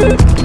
you.